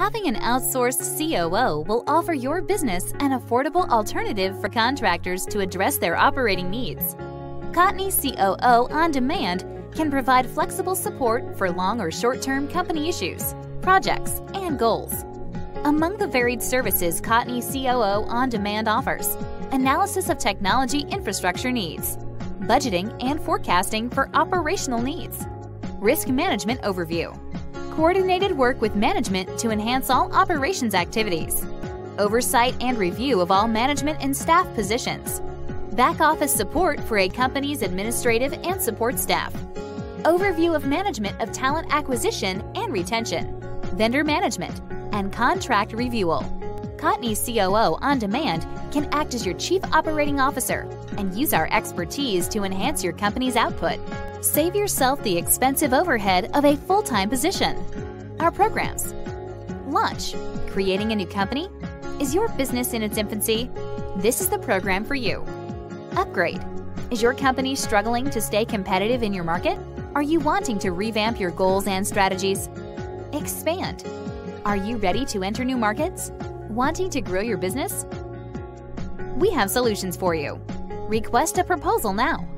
Having an outsourced COO will offer your business an affordable alternative for contractors to address their operating needs. Cotney COO On Demand can provide flexible support for long or short term company issues, projects, and goals. Among the varied services Cotney COO On Demand offers, analysis of technology infrastructure needs, budgeting and forecasting for operational needs, risk management overview, coordinated work with management to enhance all operations activities, oversight and review of all management and staff positions, back office support for a company's administrative and support staff, overview of management of talent acquisition and retention, vendor management, and contract reviewal. Cotney COO On Demand can act as your Chief Operating Officer and use our expertise to enhance your company's output. Save yourself the expensive overhead of a full time position. Our programs Launch Creating a new company? Is your business in its infancy? This is the program for you. Upgrade Is your company struggling to stay competitive in your market? Are you wanting to revamp your goals and strategies? Expand Are you ready to enter new markets? Wanting to grow your business? We have solutions for you. Request a proposal now